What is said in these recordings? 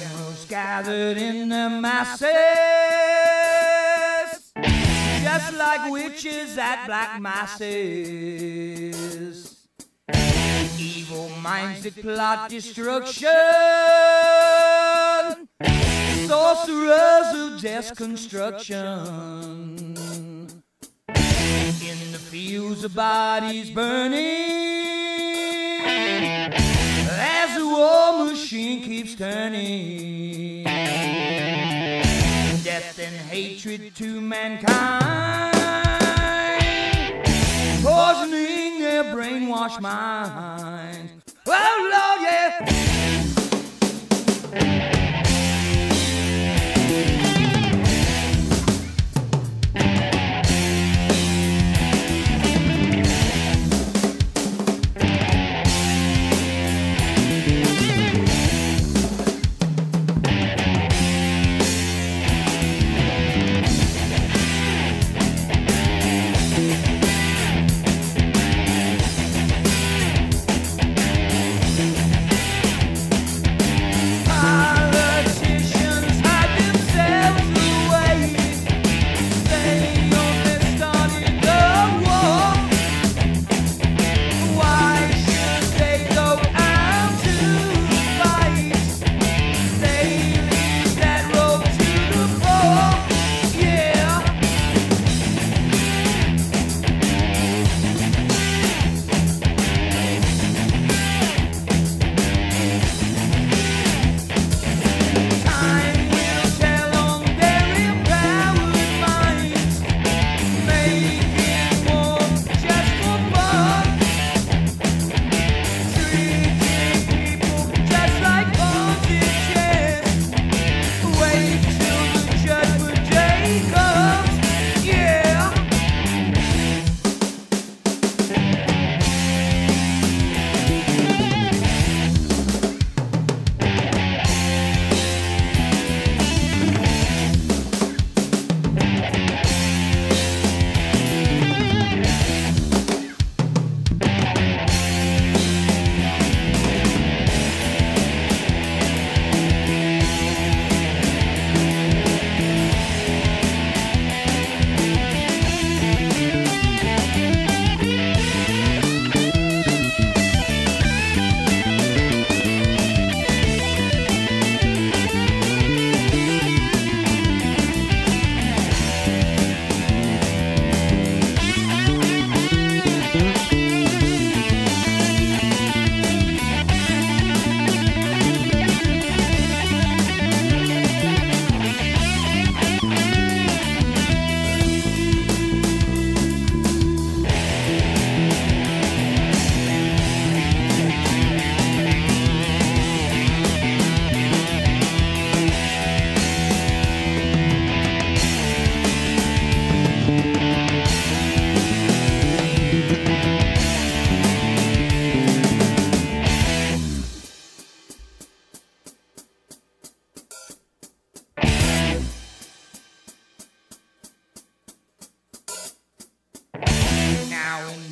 Generals gathered in the masses, just like witches at black masses. Evil minds that plot destruction, sorcerers of death construction. In the fields of bodies burning, turning. Death and hatred to mankind, poisoning their brainwashed minds.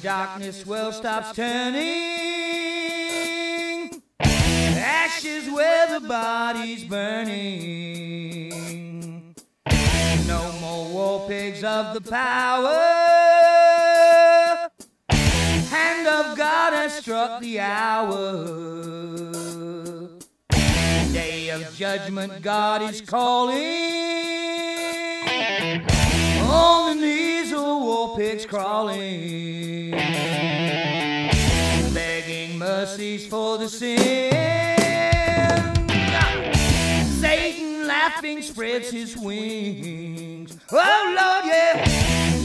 Darkness well stops turning, ashes where the body's burning. No more war pigs of the power. Hand of God has struck the hour. Day of judgment, God is calling. On pigs crawling, begging mercies for the sin. Satan laughing spreads his wings. Oh Lord, yeah.